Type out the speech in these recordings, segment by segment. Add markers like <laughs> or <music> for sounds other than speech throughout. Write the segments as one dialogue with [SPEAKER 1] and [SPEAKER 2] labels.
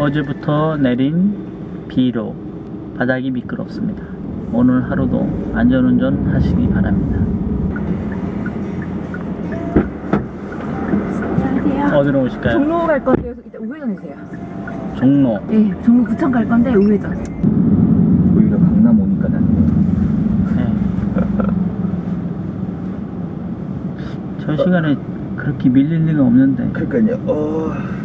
[SPEAKER 1] 어제부터 내린 비로 바닥이 미끄럽습니다. 오늘 하루도 안전운전 하시기 바랍니다.
[SPEAKER 2] 안녕하세요.
[SPEAKER 1] 어디로 오실까요?
[SPEAKER 2] 종로 갈 건데 일단 우회전이세요.
[SPEAKER 1] 종로.
[SPEAKER 2] 네, 종로 구청 갈 건데 우회전.
[SPEAKER 3] 오히려 강남 오니까 낫네.
[SPEAKER 1] 네. <laughs> 저 시간에 그렇게 밀릴 리가 없는데
[SPEAKER 3] 그러니까요. 어.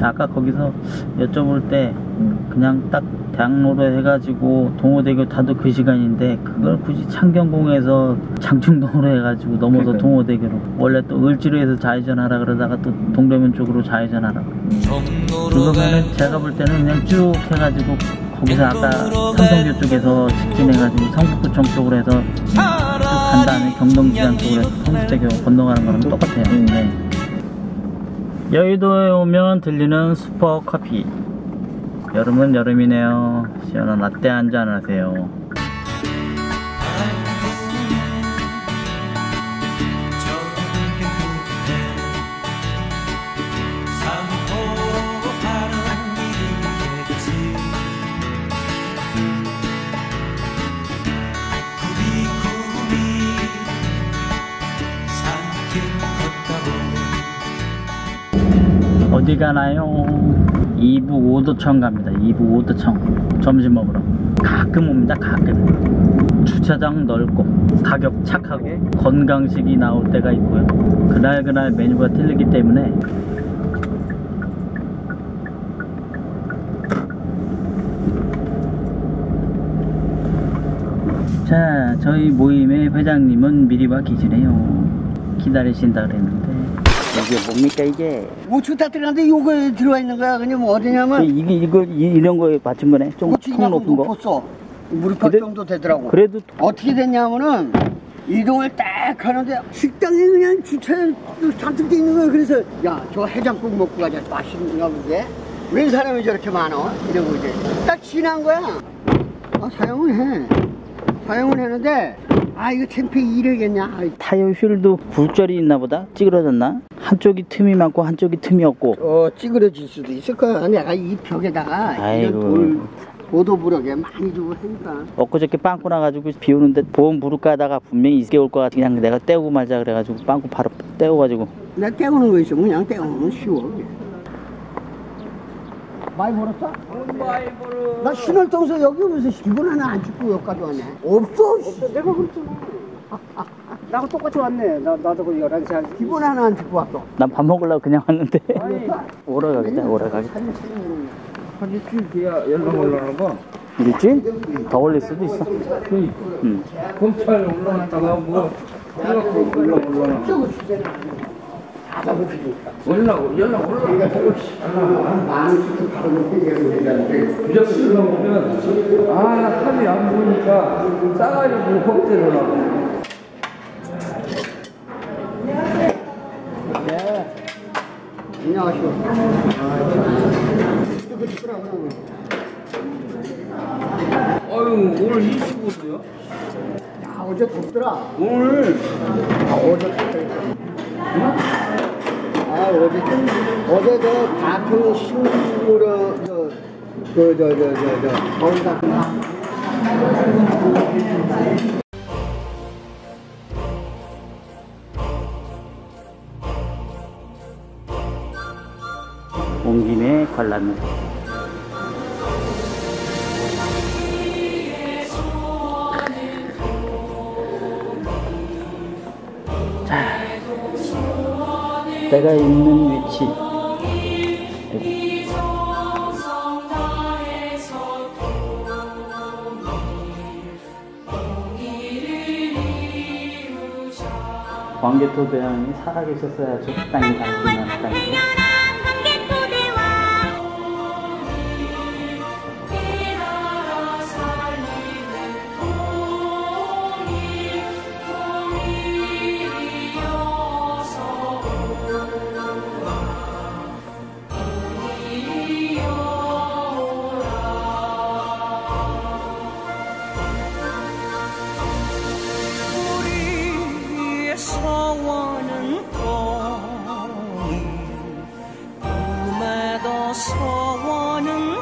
[SPEAKER 1] 아까 거기서 여쭤볼 때
[SPEAKER 3] 음.
[SPEAKER 1] 그냥 딱 대학로로 해가지고 동호대교 타도 그 시간인데 그걸 굳이 창경공에서 장충동으로 해가지고 넘어서
[SPEAKER 3] 그러니까요.
[SPEAKER 1] 동호대교로 원래 또 을지로에서 좌회전하라 그러다가 또 동대문 쪽으로 좌회전하라 그러면은 제가 볼 때는 그냥 쭉 해가지고 거기서 아까 삼성교 쪽에서 직진해가지고 성북구청 쪽으로 해서 쭉간 다음에 경동지간 쪽으로 해서 성북대교 건너가는 거랑 똑같아요
[SPEAKER 3] 음.
[SPEAKER 1] 네. 여의도에 오면 들리는 슈퍼 커피. 여름은 여름이네요. 시원한 라떼 한 잔 하세요 어디 가나요? 이부 오도청 갑니다. 이부 오도청 점심 먹으러 가끔 옵니다. 가끔 주차장 넓고 가격 착하고 건강식이 나올 때가 있고요. 그날 그날 메뉴가 틀리기 때문에 자 저희 모임의 회장님은 미리 와 계시네요. 기다리신다 그랬는데 이게 뭡니까 이게?
[SPEAKER 4] 뭐 좋다 들어갔는데 요거 들어와 있는 거야. 그냥 뭐 어디냐면
[SPEAKER 1] 이게 이거 이- 이런 거에 맞춘 거네. 좀
[SPEAKER 4] 고추
[SPEAKER 1] 통
[SPEAKER 4] 이만큼
[SPEAKER 1] 높은 거.
[SPEAKER 4] 높았어. 무릎팍
[SPEAKER 1] 그래-
[SPEAKER 4] 정도 되더라고.
[SPEAKER 1] 그래도
[SPEAKER 4] 어떻게 됐냐면은 이동을 딱 하는데 식당에 그냥 주차해 잔뜩 돼 있는 거야. 그래서 야 저 해장국 먹고 가자. 맛있는가 보게. 왜 사람이 저렇게 많어? 이러고 이제 딱 지난 거야. 아 사용은 해. 사용은 했는데 아 이거 챔피 이러겠냐. 아이,
[SPEAKER 1] 타이어 휠도 굴절이 있나 보다. 찌그러졌나? 한쪽이 틈이 많고 한쪽이 틈이 없고.
[SPEAKER 4] 어 찌그러질 수도 있을 거야. 내가 이 벽에다가
[SPEAKER 1] 아이고.
[SPEAKER 4] 이런 돌 보도부럭에 많이 주고 하니까.
[SPEAKER 1] 엊그저께 빵꾸 나가지고 비 오는데 보험 부를까 하다가 분명히 이게 올것 같아. 그냥 내가 떼우고 말자 그래가지고 빵꾸 바로 떼워가지고.
[SPEAKER 4] 내가 떼우는 거 있으면 그냥 떼우면 쉬워. 많이 벌었어? 많이 벌어. 나 신월동서 여기 오면서 기분 하나 안 죽고 여기까지 왔네. 없어. 없어. 내가 그랬잖아. <laughs> 나하고 똑같이 왔네. 나, 나도 그 11시 한 기분 하나 안 죽고 왔어.
[SPEAKER 1] 난 밥 먹으려고 그냥 왔는데. <laughs> 오래 가겠다, 오래 가겠다.
[SPEAKER 4] 거.
[SPEAKER 3] 한 이틀 뒤야 연락 올라오는 거.
[SPEAKER 1] 일주일? 더 걸릴 수도 있어.
[SPEAKER 3] 그
[SPEAKER 1] 응.
[SPEAKER 3] 검찰 올라갔다가 뭐 해갖고 연락 올라오나. 올라고 연락 올라오고. 무조건 올라오면 아나 탑이 안 보니까 싸가지고 헛대를 하고.
[SPEAKER 4] 안녕하시오.
[SPEAKER 3] 어유 오늘 25도요?
[SPEAKER 4] 야, 어제 덥더라.
[SPEAKER 3] 오늘
[SPEAKER 4] 아, 어제 아, 어제, 어제 저 가평 신구로, 저, 그, 저, 저, 저, 저, 거기다.
[SPEAKER 1] 온 관람. 자, 내가 있는 위치. 여기. 광개토 대왕이 살아계셨어야 저 땅이 담기는 땅이
[SPEAKER 5] 我能。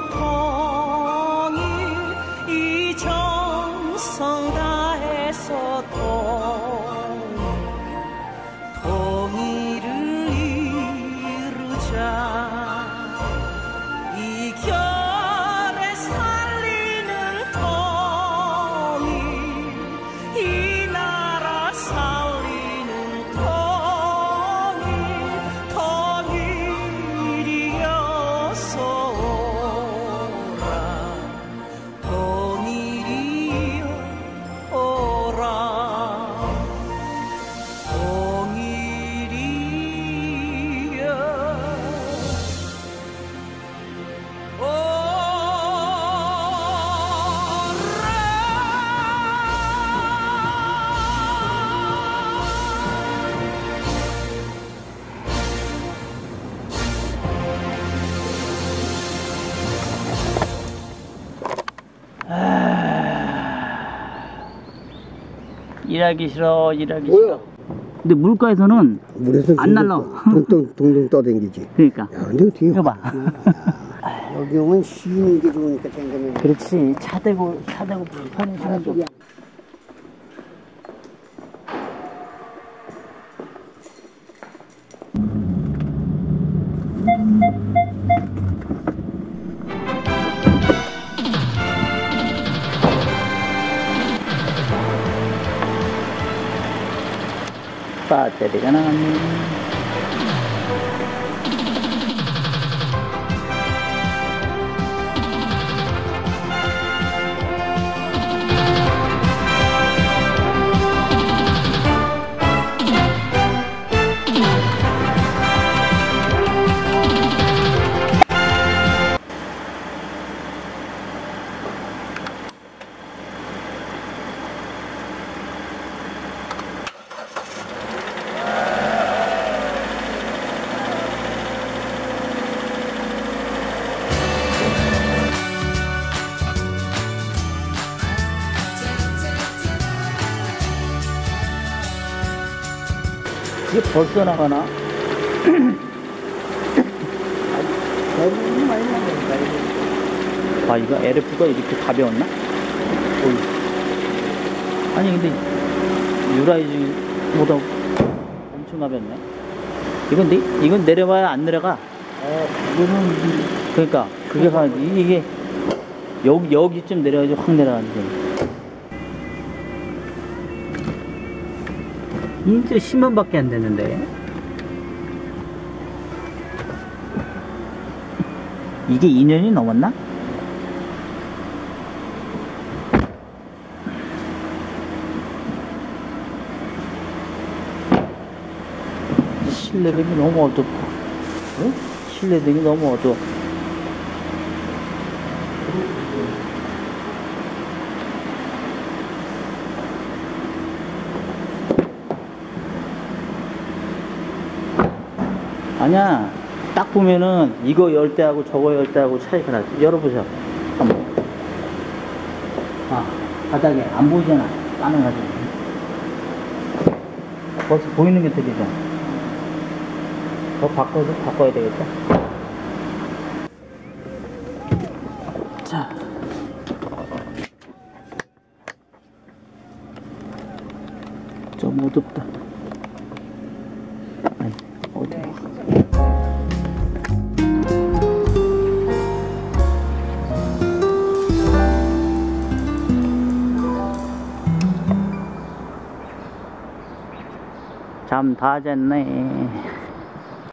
[SPEAKER 1] 일하기 싫어 일하기? 싫어 근데 물가에서는
[SPEAKER 4] 물에서
[SPEAKER 1] 안 날라.
[SPEAKER 4] 동동 동동 <laughs> 떠댕기지.
[SPEAKER 1] 그러니까
[SPEAKER 4] 야, 근데 어떻게
[SPEAKER 1] 이거 봐
[SPEAKER 4] 여기 오면 쉬는 게 좋으니까 생각하면
[SPEAKER 1] 그렇지 차 대고 차 대고 편히 쉬는 거 පාත්‍රය ටික නාන්නේ 이게 벌써 나가나? 아 이거 LF가 이렇게 가벼웠나? 어이. 아니 근데 유라이즈보다 엄청 가볍네 이건 내, 이건 내려봐야 안 내려가
[SPEAKER 4] 이거는
[SPEAKER 1] 그러니까 그게 가 이게 여기 여기쯤 내려야지 확 내려가는데 이제 10만밖에 안 되는데 이게 2년이 넘었나? 실내등이 너무 어둡고 응? 실내등이 너무 어두워 아니야. 딱 보면은 이거 열 때하고 저거 열 때하고 차이가 나지. 열어보세요. 한번. 아 바닥에 안 보이잖아. 까매가지고 벌써 보이는 게 되겠죠 더 바꿔서 바꿔야 되겠다. 자. 좀 어둡다 잠다 잤네